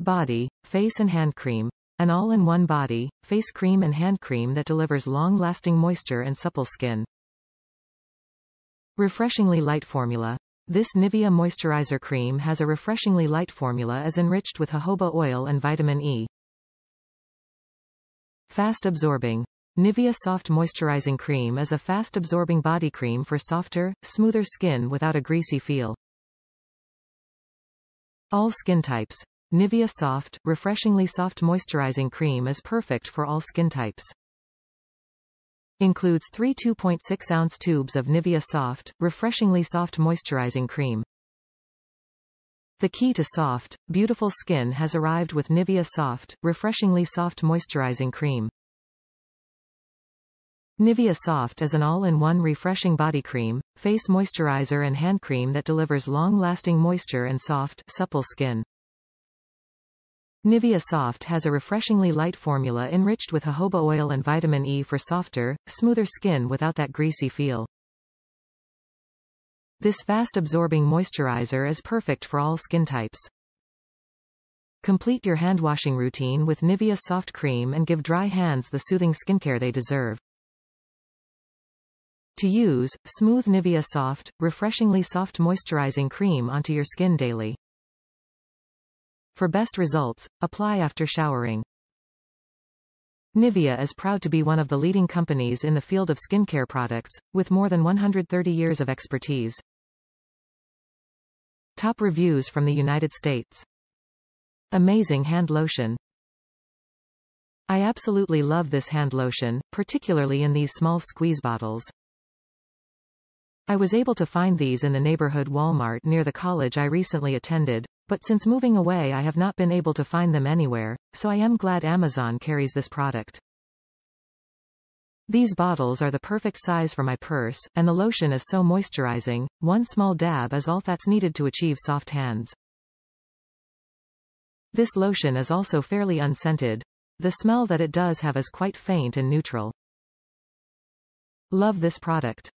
body, face and hand cream, an all-in-one body, face cream and hand cream that delivers long-lasting moisture and supple skin. Refreshingly light formula. This Nivea moisturizer cream has a refreshingly light formula as enriched with jojoba oil and vitamin E. Fast absorbing. Nivea Soft Moisturizing Cream is a fast-absorbing body cream for softer, smoother skin without a greasy feel. All skin types. Nivea Soft, refreshingly soft moisturizing cream is perfect for all skin types. Includes three 2.6 ounce tubes of Nivea Soft, refreshingly soft moisturizing cream. The key to soft, beautiful skin has arrived with Nivea Soft, refreshingly soft moisturizing cream. Nivea Soft is an all-in-one refreshing body cream, face moisturizer and hand cream that delivers long-lasting moisture and soft, supple skin. Nivea Soft has a refreshingly light formula enriched with jojoba oil and vitamin E for softer, smoother skin without that greasy feel. This fast-absorbing moisturizer is perfect for all skin types. Complete your hand-washing routine with Nivea Soft Cream and give dry hands the soothing skincare they deserve. To use, smooth Nivea Soft, refreshingly soft moisturizing cream onto your skin daily. For best results, apply after showering. Nivea is proud to be one of the leading companies in the field of skincare products, with more than 130 years of expertise. Top reviews from the United States. Amazing hand lotion. I absolutely love this hand lotion, particularly in these small squeeze bottles. I was able to find these in the neighborhood Walmart near the college I recently attended, but since moving away I have not been able to find them anywhere, so I am glad Amazon carries this product. These bottles are the perfect size for my purse, and the lotion is so moisturizing, one small dab is all that's needed to achieve soft hands. This lotion is also fairly unscented. The smell that it does have is quite faint and neutral. Love this product.